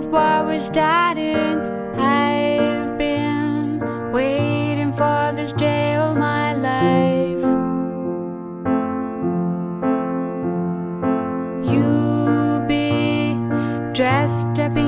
before we started. I've been waiting for this day all my life. You be dressed up in